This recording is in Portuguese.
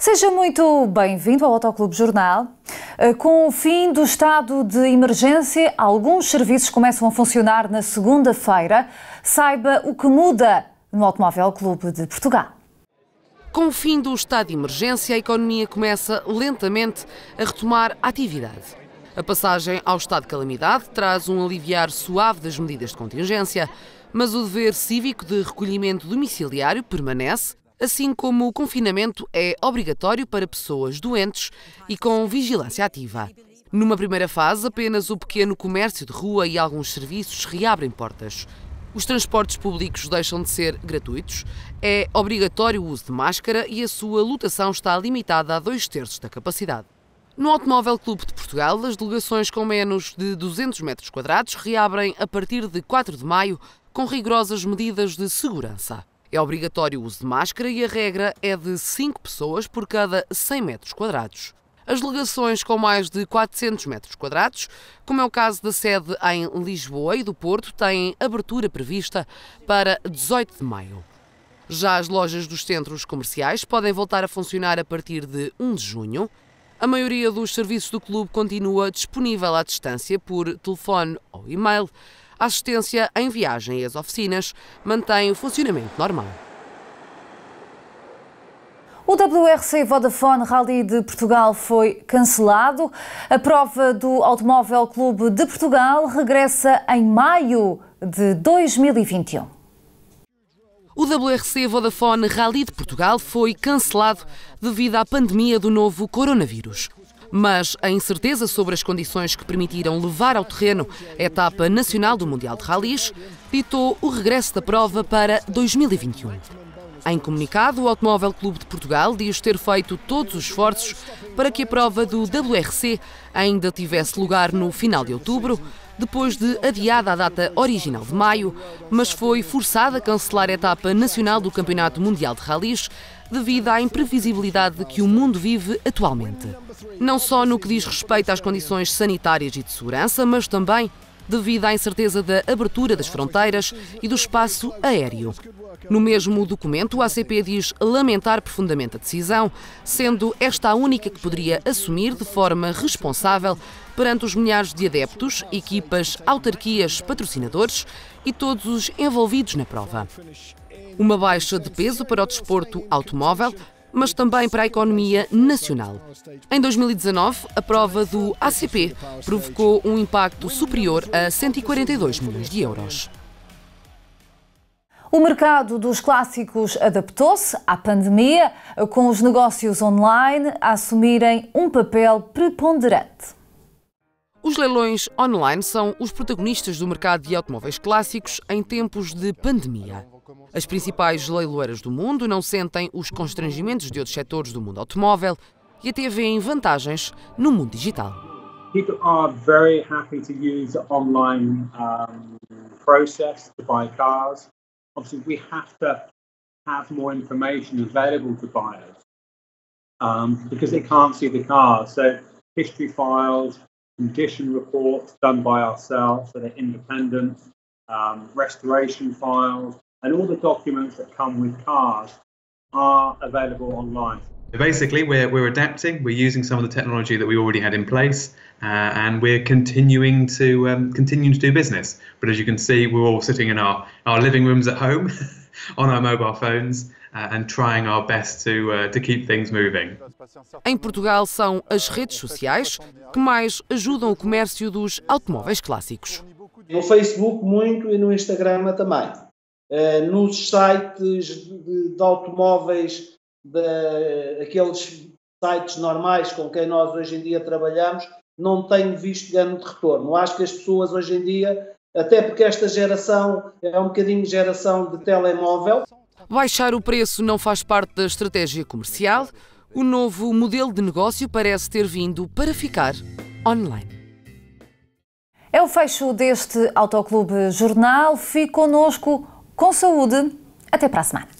Seja muito bem-vindo ao Autoclube Jornal. Eh, com o fim do estado de emergência, alguns serviços começam a funcionar na segunda-feira. Saiba o que muda no Automóvel Clube de Portugal. Com o fim do estado de emergência, a economia começa lentamente a retomar atividade. A passagem ao estado de calamidade traz um aliviar suave das medidas de contingência, mas o dever cívico de recolhimento domiciliário permanece assim como o confinamento é obrigatório para pessoas doentes e com vigilância ativa. Numa primeira fase, apenas o pequeno comércio de rua e alguns serviços reabrem portas. Os transportes públicos deixam de ser gratuitos, é obrigatório o uso de máscara e a sua lotação está limitada a dois terços da capacidade. No Automóvel Clube de Portugal, as delegações com menos de 200 metros quadrados reabrem a partir de 4 de maio com rigorosas medidas de segurança. É obrigatório o uso de máscara e a regra é de 5 pessoas por cada 100 metros quadrados. As delegações com mais de 400 metros quadrados, como é o caso da sede em Lisboa e do Porto, têm abertura prevista para 18 de maio. Já as lojas dos centros comerciais podem voltar a funcionar a partir de 1 de junho. A maioria dos serviços do clube continua disponível à distância por telefone ou e-mail a assistência em viagem e as oficinas mantêm o funcionamento normal. O WRC Vodafone Rally de Portugal foi cancelado. A prova do Automóvel Clube de Portugal regressa em maio de 2021. O WRC Vodafone Rally de Portugal foi cancelado devido à pandemia do novo coronavírus mas a incerteza sobre as condições que permitiram levar ao terreno a etapa nacional do Mundial de Rallys ditou o regresso da prova para 2021. Em comunicado, o Automóvel Clube de Portugal diz ter feito todos os esforços para que a prova do WRC ainda tivesse lugar no final de outubro, depois de adiada a data original de maio, mas foi forçada a cancelar a etapa nacional do Campeonato Mundial de Rallys devido à imprevisibilidade que o mundo vive atualmente. Não só no que diz respeito às condições sanitárias e de segurança, mas também devido à incerteza da abertura das fronteiras e do espaço aéreo. No mesmo documento, o ACP diz lamentar profundamente a decisão, sendo esta a única que poderia assumir de forma responsável perante os milhares de adeptos, equipas, autarquias, patrocinadores e todos os envolvidos na prova. Uma baixa de peso para o desporto automóvel, mas também para a economia nacional. Em 2019, a prova do ACP provocou um impacto superior a 142 milhões de euros. O mercado dos clássicos adaptou-se à pandemia, com os negócios online a assumirem um papel preponderante. Os leilões online são os protagonistas do mercado de automóveis clássicos em tempos de pandemia. As principais leiloeiras do mundo não sentem os constrangimentos de outros setores do mundo automóvel e até veem vantagens no mundo digital. People are very happy to use online um, process to buy cars. Obviously, we have to have more information available to buyers um, because they can't see the cars. So, history files, condition reports done by ourselves, so they're independent, um, restoration files, and all the documents that come with cars are available online. Basically, we're, we're adapting, we're using some of the technology that we already had in place, uh, and we're continuing to um, to do business. But as you can see, we're all sitting in our, our living rooms at home on our mobile phones. Uh, and trying our best to, uh, to keep things moving. Em Portugal são as redes sociais que mais ajudam o comércio dos automóveis clássicos. No Facebook muito e no Instagram também. Eh, nos sites de, de automóveis, de, aqueles sites normais com quem nós hoje em dia trabalhamos, não tenho visto grande retorno. Acho que as pessoas hoje em dia, até porque esta geração é um bocadinho geração de telemóvel. Baixar o preço não faz parte da estratégia comercial. O novo modelo de negócio parece ter vindo para ficar online. É o fecho deste Autoclube Jornal. Fique connosco com saúde. Até para a semana.